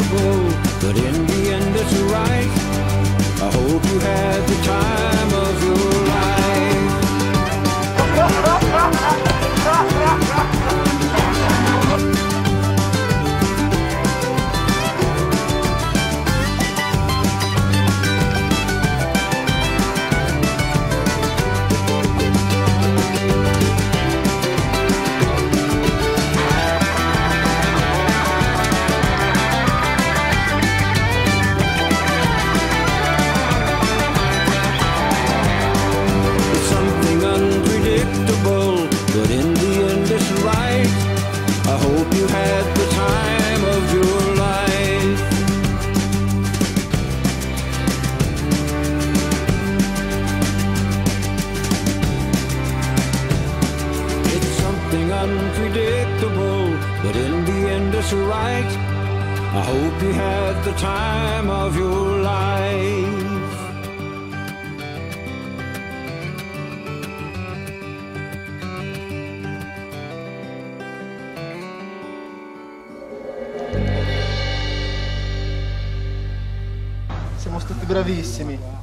unpredictable, but in the end it's right. I hope you had unpredictable, but in the end it's right. I hope you had the time of your life. Siamo stati bravissimi.